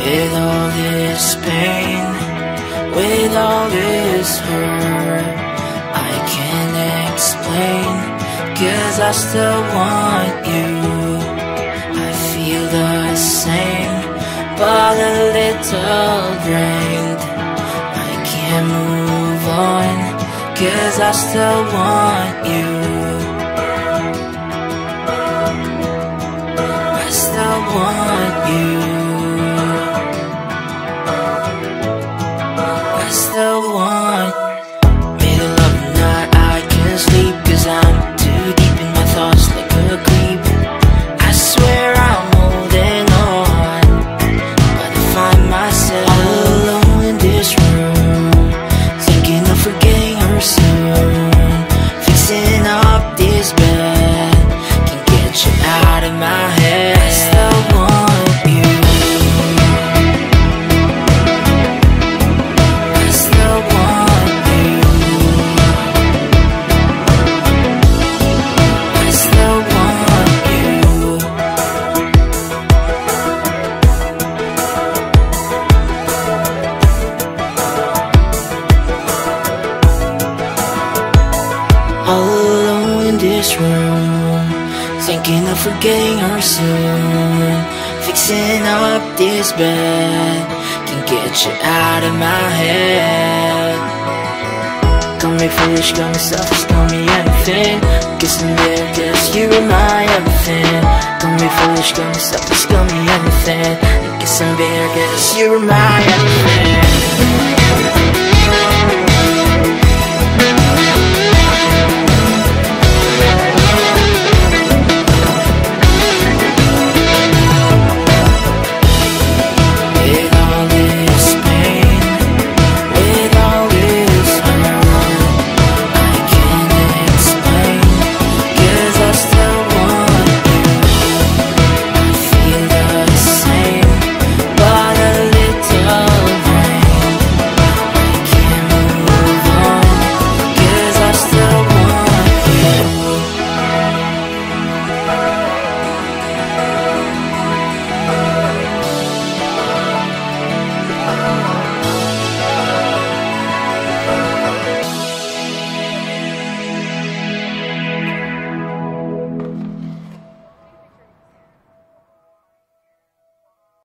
With all this pain, with all this hurt I can't explain, cause I still want you. I feel the same, but a little drained. I can't move on, cause I still want you. I still want I still All alone in this room, thinking of forgetting her soon. Fixing up this bed, Can't get you out of my head. Call me foolish, call me selfish, call me anything. Guess I'm there, guess you are my everything. Call me foolish, call me selfish, call me anything. Guess I'm there, guess you are my everything.